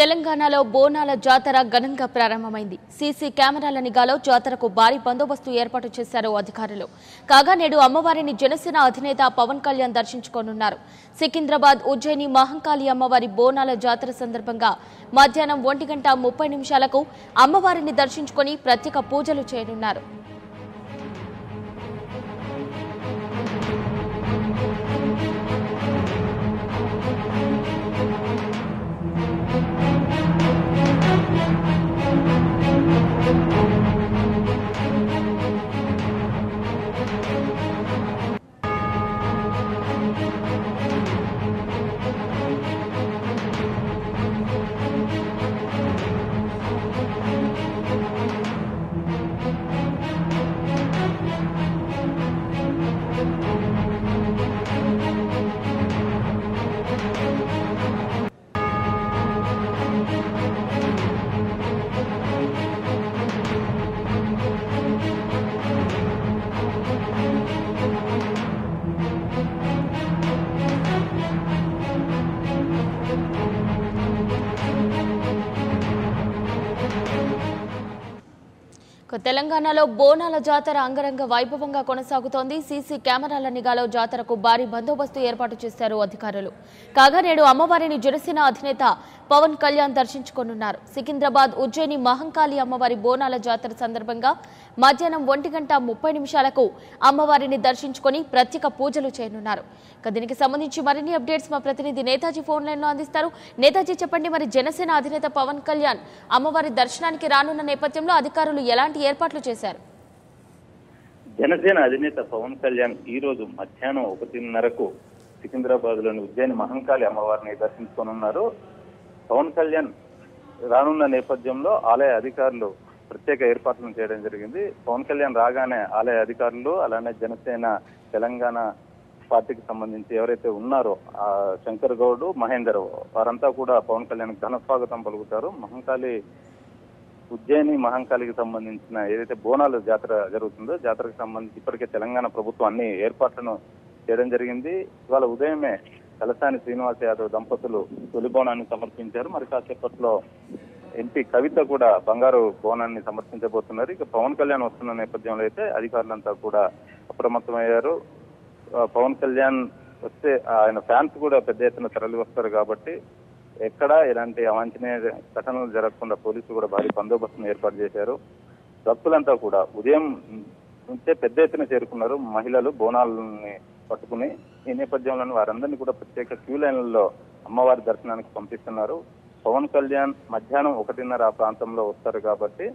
తెలంగాణలో బోనాల జాతర ఘనంగా ప్రారంభమైంది. సీసీ కెమెరాల నిఘాలో జాతరకు భారీ బందోబస్తు ఏర్పాటు చేశారు అధికారులు. కాగా నేడు అమ్మవారిని జనసేన అధినేత పవన్ కళ్యాణ్ దర్శించుకోనున్నారు. సికింద్రాబాద్ ఉజ్జయిని మహంకాళి అమ్మవారి బోనాల జాతర సందర్భంగా మధ్యాహ్నం ఒంటి గంట ముప్పై నిమిషాలకు అమ్మవారిని దర్శించుకొని ప్రత్యేక పూజలు చేయనున్నారు. తెలంగాణలో బోనాల జాతర అంగరంగ వైభవంగా కొనసాగుతోంది. సీసీ కెమెరాల నిఘాలో జాతరకు భారీ బందోబస్తు ఏర్పాటు చేశారు అధికారులు. కాగా నేడు అమ్మవారిని జనసేన అధినేత పవన్ కళ్యాణ్ దర్శించుకోనున్నారు. సికింద్రాబాద్ ఉజ్జయిని మహంకాళి అమ్మవారి బోనాల జాతర సందర్భంగా మధ్యాహ్నం ఒంటి గంట ముప్పై నిమిషాలకు అమ్మవారిని దర్శించుకొని ప్రత్యేక పూజలు చేయనున్నారు. దీనికి సంబంధించి మరిన్ని అప్డేట్స్ మా ప్రతినిధి నేతాజీ ఫోన్ లైన్లో అందిస్తారు. నేతాజీ చెప్పండి మరి జనసేన అధినేత పవన్ కళ్యాణ్ అమ్మవారి దర్శనానికి రానున్న నేపథ్యంలో అధికారులు ఎలాంటి ఏర్పాట్లు చేశారు. జనసేన అధినేత పవన్ కళ్యాణ్ ఈ రోజు మధ్యాహ్నం ఒకటిన్నరకు సికింద్రాబాద్లోని ఉజ్జయిని మహంకాళి అమ్మవారిని దర్శించుకోనున్నారు. పవన్ కళ్యాణ్ రానున్న నేపథ్యంలో ఆలయ అధికారులు ప్రత్యేక ఏర్పాట్లను చేయడం జరిగింది. పవన్ కళ్యాణ్ రాగానే ఆలయ అధికారులు అలానే జనసేన తెలంగాణ పార్టీకి సంబంధించి ఎవరైతే ఉన్నారో ఆ శంకర్ గౌడ్ మహేందర్ వారంతా కూడా పవన్ కళ్యాణ్ ఘన స్వాగతం పలుకుతారు. మహంకాళి ఉజ్జయిని మహంకాళికి సంబంధించిన ఏదైతే బోనాలు జాతర జరుగుతుందో జాతరకు సంబంధించి ఇప్పటికే తెలంగాణ ప్రభుత్వం అన్ని ఏర్పాట్లను చేయడం జరిగింది. ఇవాళ ఉదయమే తలసాని శ్రీనివాస్ యాదవ్ దంపతులు తొలి బోనాన్ని సమర్పించారు. మరి కాసేపట్లో ఎంపీ కవిత కూడా బంగారు బోనాన్ని సమర్పించబోతున్నారు. ఇక పవన్ కళ్యాణ్ వస్తున్న నేపథ్యంలో అయితే అధికారులంతా కూడా అప్రమత్తమయ్యారు. పవన్ కళ్యాణ్ వస్తే ఆయన ఫ్యాన్స్ కూడా పెద్ద ఎత్తున తరలి వస్తారు కాబట్టి ఎక్కడ ఎలాంటి అవాంఛనీయ ఘటనలు జరగకుండా పోలీసులు కూడా భారీ బందోబస్తును ఏర్పాటు చేశారు. భక్తులంతా కూడా ఉదయం నుంచే పెద్ద ఎత్తున చేరుకున్నారు మహిళలు బోనాలని పట్టుకుని. ఈ నేపథ్యంలో వారందరినీ కూడా ప్రత్యేక క్యూ లైన్లలో అమ్మవారి దర్శనానికి పంపిస్తున్నారు. పవన్ కళ్యాణ్ మధ్యాహ్నం ఒకటిన్నర ఆ ప్రాంతంలో వస్తారు కాబట్టి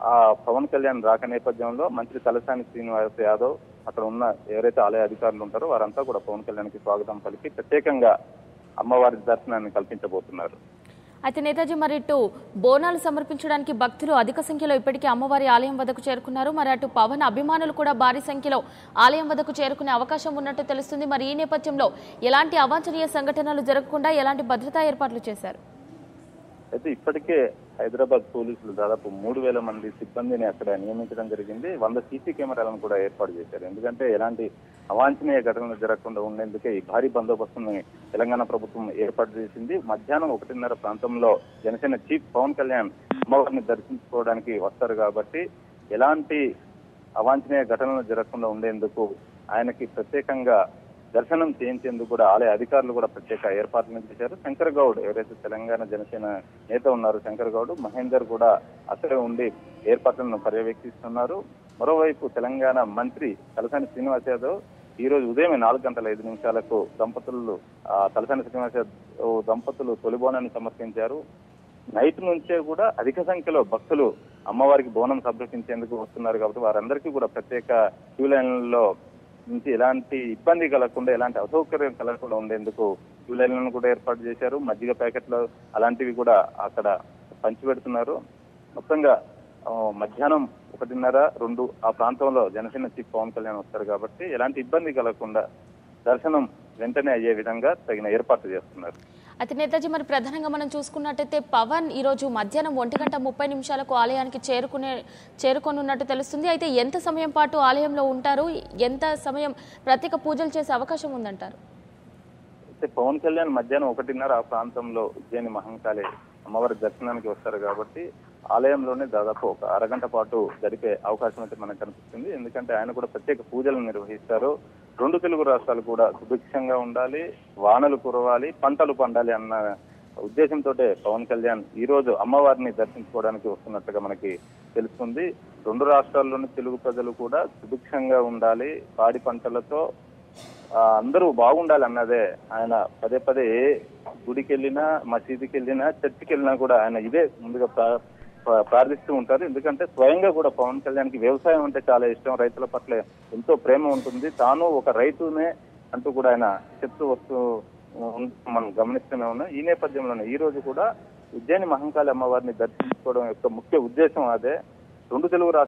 ఆ పవన్ కళ్యాణ్ రాక నేపథ్యంలో మంత్రి తలసాని శ్రీనివాస్ యాదవ్ అక్కడ ఉన్న ఎవరైతే ఆలయ అధికారులు ఉంటారో వారంతా కూడా పవన్ కళ్యాణ్కి స్వాగతం పలికి ప్రత్యేకంగా అమ్మవారి దర్శనాన్ని కల్పించబోతున్నారు. అయితే నేతాజీ మరి ఇటు బోనాలు సమర్పించడానికి భక్తులు అధిక సంఖ్యలో ఇప్పటికే అమ్మవారి ఆలయం వద్దకు చేరుకున్నారు. మరి అటు పవన్ అభిమానులు కూడా భారీ సంఖ్యలో ఆలయం వద్దకు చేరుకునే అవకాశం ఉన్నట్టు తెలుస్తుంది. మరి ఈ నేపథ్యంలో ఎలాంటి అవాంఛనీయ సంఘటనలు జరగకుండా ఎలాంటి భద్రతా ఏర్పాట్లు చేశారు? అయితే ఇప్పటికే హైదరాబాద్ పోలీసులు దాదాపు మూడు వేల మంది సిబ్బందిని అక్కడ నియమించడం జరిగింది. వంద సీసీ కెమెరాలను కూడా ఏర్పాటు చేశారు. ఎందుకంటే ఎలాంటి అవాంఛనీయ ఘటనలు జరగకుండా ఉండేందుకే ఈ భారీ బందోబస్తుని తెలంగాణ ప్రభుత్వం ఏర్పాటు చేసింది. మధ్యాహ్నం ఒకటిన్నర ప్రాంతంలో జనసేన చీఫ్ పవన్ కళ్యాణ్ అమ్మవారిని దర్శించుకోవడానికి వస్తారు కాబట్టి ఎలాంటి అవాంఛనీయ ఘటనలు జరగకుండా ఉండేందుకు ఆయనకి ప్రత్యేకంగా దర్శనం చేయించేందుకు కూడా ఆలయ అధికారులు కూడా ప్రత్యేక ఏర్పాట్లు చేశారు శంకర్ గౌడ్ ఎవరైతే తెలంగాణ జనసేన నేత ఉన్నారు శంకర్ గౌడ్ మహేందర్ కూడా అక్కడే ఉండి ఏర్పాట్లను పర్యవేక్షిస్తున్నారు. మరోవైపు తెలంగాణ మంత్రి తలసాని శ్రీనివాస్ యాదవ్ ఈ రోజు ఉదయం నాలుగు గంటల ఐదు నిమిషాలకు దంపతులు తలసాని శ్రీనివాస్ దంపతులు తొలి బోనాన్ని సమర్పించారు. నైట్ నుంచే కూడా అధిక సంఖ్యలో భక్తులు అమ్మవారికి బోనం సంరక్షించేందుకు వస్తున్నారు కాబట్టి వారందరికీ కూడా ప్రత్యేక క్యూ లైన్లలో నుంచి ఎలాంటి ఇబ్బంది కలగకుండా ఎలాంటి అసౌకర్యం కలగకుండా ఉండేందుకు క్యూ లైన్లను కూడా ఏర్పాటు చేశారు. మజ్జిగ ప్యాకెట్లు అలాంటివి కూడా అక్కడ పంచిపెడుతున్నారు. మొత్తంగా మధ్యాహ్నం ఒకటిన్నర రెండు ఆ ప్రాంతంలో జనసేన చీఫ్ పవన్ కళ్యాణ్ వస్తారు కాబట్టి ఎలాంటి ఇబ్బంది కలగకుండా దర్శనం వెంటనే అయ్యే విధంగా తగిన ఏర్పాట్లు చేస్తున్నారు. అయితే నేతాజీ మరి ప్రధానంగా మనం చూసుకున్నట్టయితే పవన్ ఈ రోజు మధ్యాహ్నం ఒంటి గంట ముప్పై నిమిషాలకు ఆలయానికి చేరుకునే చేరుకొనున్నట్టు తెలుస్తుంది. అయితే ఎంత సమయం పాటు ఆలయంలో ఉంటారు? ఎంత సమయం ప్రత్యేక పూజలు చేసే అవకాశం ఉందంటారు? అయితే పవన్ కళ్యాణ్ మధ్యాహ్నం ఒకటిన్నర ఆ ప్రాంతంలో ఉజ్జయిని మహంకాళి అమ్మవారి దర్శనానికి వస్తారు కాబట్టి ఆలయంలోనే దాదాపు ఒక అరగంట పాటు జరిపే అవకాశం అయితే మనకు కనిపిస్తుంది. ఎందుకంటే ఆయన కూడా ప్రత్యేక పూజలు నిర్వహిస్తారు. రెండు తెలుగు రాష్ట్రాలు కూడా సుభిక్షంగా ఉండాలి వానలు కురవాలి పంటలు పండాలి అన్న ఉద్దేశంతో పవన్ కళ్యాణ్ ఈ రోజు అమ్మవారిని దర్శించుకోవడానికి వస్తున్నట్టుగా మనకి తెలుస్తుంది. రెండు రాష్ట్రాల్లోని తెలుగు ప్రజలు కూడా సుభిక్షంగా ఉండాలి పాడి పంటలతో అందరూ బాగుండాలి అన్నదే ఆయన పదే పదే గుడికి వెళ్ళినా మసీదుకి వెళ్ళినా చర్చికి వెళ్ళినా కూడా ఆయన ఇదే ముందుగా ప్రా- ప్రార్థిస్తూ ఉంటారు. ఎందుకంటే స్వయంగా కూడా పవన్ కళ్యాణ్కి వ్యవసాయం అంటే చాలా ఇష్టం. రైతుల పట్ల ఎంతో ప్రేమ ఉంటుంది. తాను ఒక రైతునే అంటూ కూడా ఆయన చెప్తూ వస్తూ ఉం- మనం గమనిస్తూనే ఉన్నాం. ఈ నేపథ్యంలోనే ఈ రోజు కూడా ఉజ్జయిని మహంకాళి అమ్మవారిని దర్శించుకోవడం యొక్క ముఖ్య ఉద్దేశం అదే. రెండు తెలుగు రాష్ట్రాలు